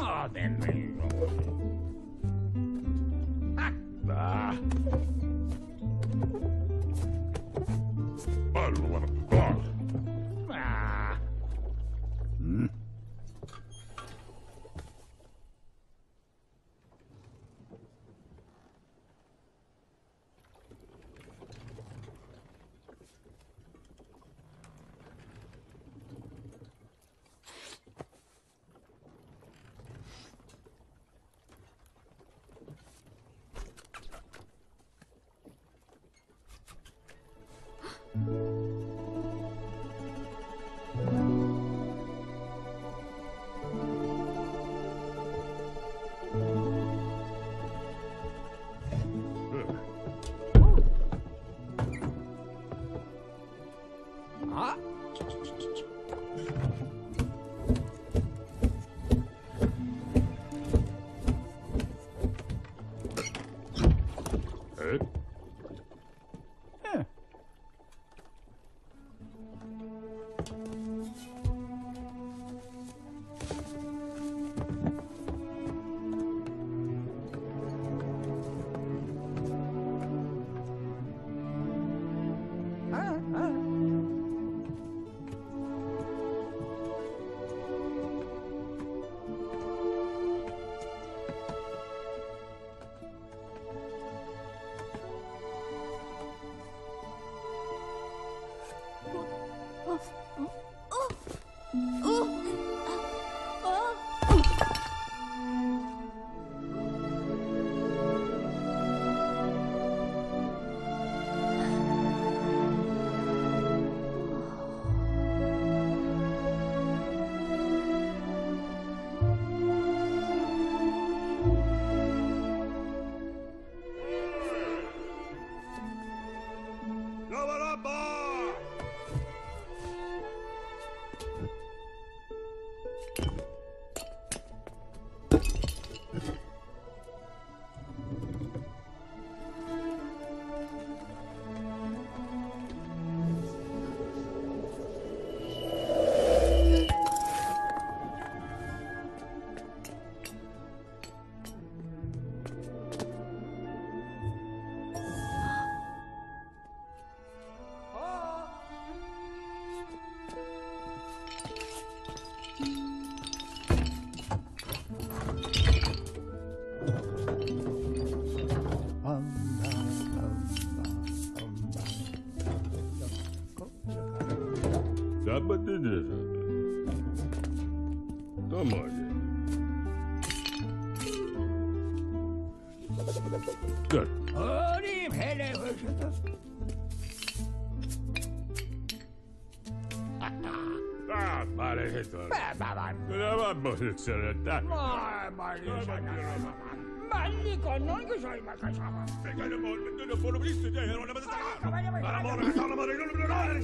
Ah. Ah. Dapat din din. Tamam. Gel. Olim hele Ah, vale, esto. Baban. Vamos a hacer Ay, mali sana. Mali konon ko sa'yo makasama. Oh. Ay, se fue.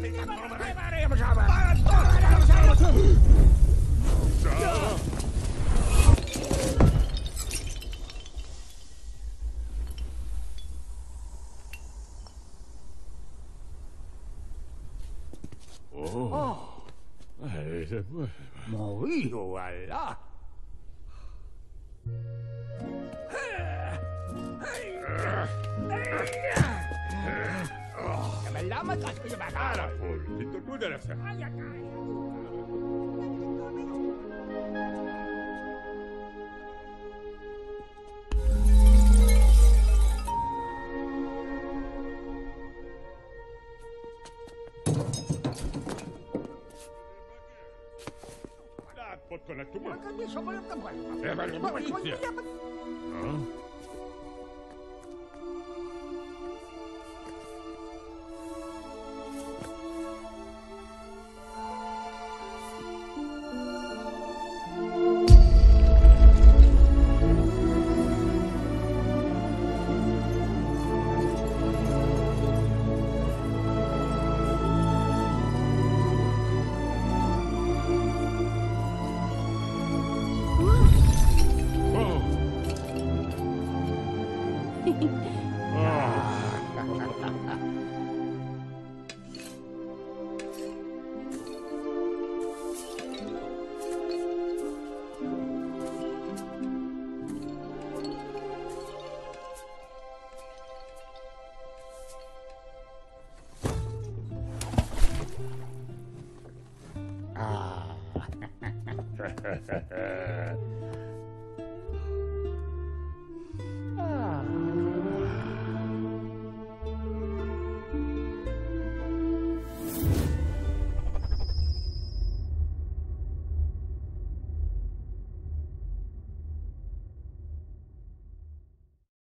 Muy wala. Oh. Well, well, well. Movido, Allah. mas as coisas mais caras. Foi, tudo, tudo era certo. Ai, ai, Pot connaître tout le monde. Ah, ah.